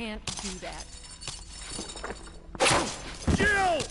can't do that. Jill!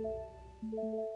Oh,